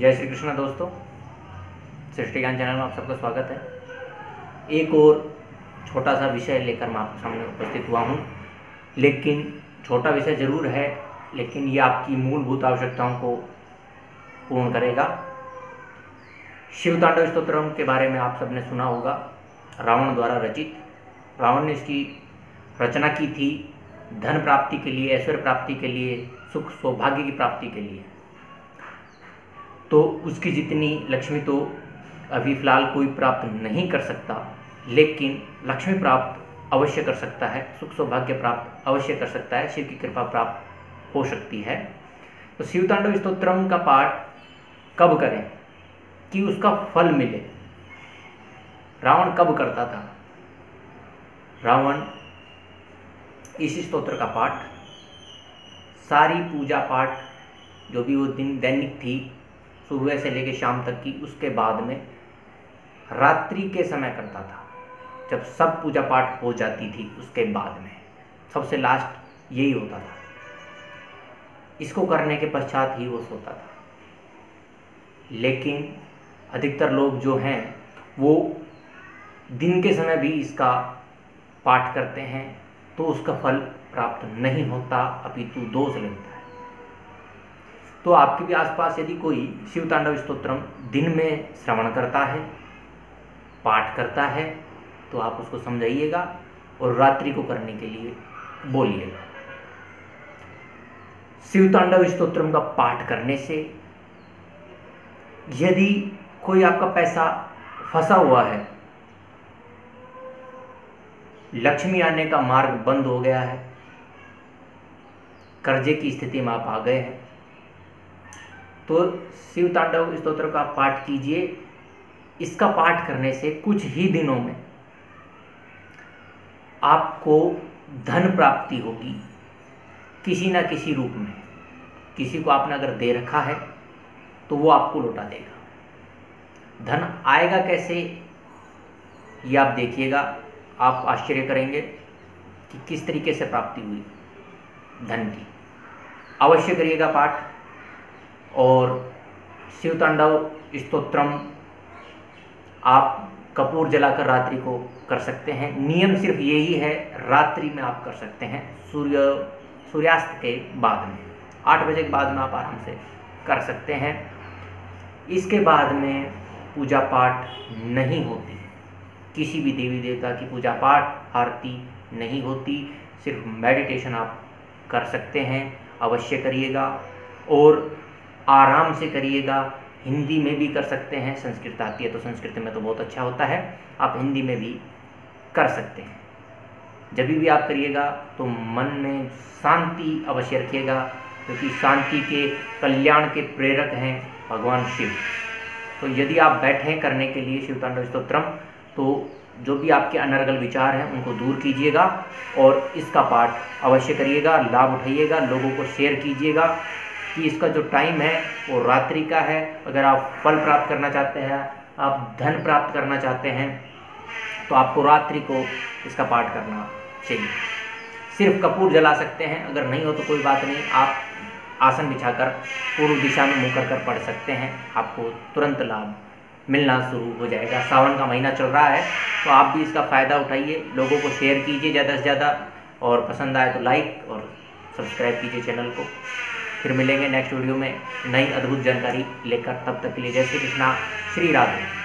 जय श्री कृष्ण दोस्तों सृष्टि ज्ञान चैनल में आप सबका स्वागत है। एक और छोटा सा विषय लेकर मैं आपके सामने उपस्थित हुआ हूँ। लेकिन छोटा विषय ज़रूर है, लेकिन ये आपकी मूलभूत आवश्यकताओं को पूर्ण करेगा। शिव तांडव स्त्रोत्रम के बारे में आप सबने सुना होगा, रावण द्वारा रचित। रावण ने इसकी रचना की थी, धन प्राप्ति के लिए, ऐश्वर्य प्राप्ति के लिए, सुख सौभाग्य की प्राप्ति के लिए। तो उसकी जितनी लक्ष्मी तो अभी फ़िलहाल कोई प्राप्त नहीं कर सकता, लेकिन लक्ष्मी प्राप्त अवश्य कर सकता है, सुख सौभाग्य प्राप्त अवश्य कर सकता है, शिव की कृपा प्राप्त हो सकती है। तो शिव तांडव स्त्रोत्रम का पाठ कब करें? कि उसका फल मिले। रावण कब करता था? रावण, इस स्तोत्र का पाठ, सारी पूजा पाठ, जो भी वो दिन दैनिक थी सुबह से लेकर शाम तक की उसके बाद में रात्रि के समय करता था। जब सब पूजा पाठ हो जाती थी उसके बाद में। सबसे लास्ट यही होता था। इसको करने के पश्चात ही वो सोता था। लेकिन अधिकतर लोग जो हैं, वो दिन के समय भी इसका पाठ करते हैं तो उसका फल प्राप्त नहीं होता, अपितु दोष लगता है। तो आपके भी आसपास यदि कोई शिव तांडव स्त्रोत्रम दिन में श्रवण करता है, पाठ करता है तो आप उसको समझाइएगा और रात्रि को करने के लिए बोलिएगा शिव तांडव स्त्रोत्रम का पाठ करने से यदि कोई आपका पैसा फंसा हुआ है, लक्ष्मी आने का मार्ग बंद हो गया है, कर्जे की स्थिति में आप आ गए हैं तो शिव तांडव स्त्रोत्र का पाठ कीजिए। इसका पाठ करने से कुछ ही दिनों में आपको धन प्राप्ति होगी, किसी ना किसी रूप में। किसी को आपने अगर दे रखा है तो वो आपको लौटा देगा। धन आएगा कैसे, ये आप देखिएगा। आप आश्चर्य करेंगे कि किस तरीके से प्राप्ति हुई धन की। अवश्य करिएगा पाठ। और शिव तांडव आप कपूर जलाकर रात्रि को कर सकते हैं। नियम सिर्फ़ यही है, रात्रि में आप कर सकते हैं। सूर्य, सूर्यास्त के बाद में, आठ बजे के बाद में आप आराम से कर सकते हैं। इसके बाद में पूजा पाठ नहीं होती। किसी भी देवी देवता की पूजा पाठ, आरती नहीं होती। सिर्फ़ मेडिटेशन आप कर सकते हैं। अवश्य करिएगा। और आराम से करिएगा। हिंदी में भी कर सकते हैं, संस्कृत आती है तो संस्कृत में तो बहुत अच्छा होता है। आप हिंदी में भी कर सकते हैं। जब भी आप करिएगा तो मन में शांति अवश्य रखिएगा, क्योंकि तो शांति के कल्याण के प्रेरक हैं भगवान शिव। तो यदि आप बैठे करने के लिए शिव तांडव स्त्रोत्रम तो जो भी आपके अनर्गल विचार हैं, उनको दूर कीजिएगा और इसका पाठ अवश्य करिएगा, लाभ उठाइएगा, लोगों को शेयर कीजिएगा। कि इसका जो टाइम है, वो रात्रि का है। अगर आप फल प्राप्त करना चाहते हैं, आप धन प्राप्त करना चाहते हैं तो आपको रात्रि को इसका पाठ करना चाहिए। सिर्फ़ कपूर जला सकते हैं, अगर नहीं हो तो कोई बात नहीं, आप आसन बिछाकर, पूर्व दिशा में मुँह कर कर पढ़ सकते हैं, आपको तुरंत लाभ मिलना शुरू हो जाएगा। सावन का महीना चल रहा है तो आप भी इसका फ़ायदा उठाइए, लोगों को शेयर कीजिए ज़्यादा से ज़्यादा, और पसंद आए तो लाइक और सब्सक्राइब कीजिए चैनल को। फिर मिलेंगे नेक्स्ट वीडियो में नई अद्भुत जानकारी लेकर। तब तक के लिए जय श्री कृष्णा, श्री राधे।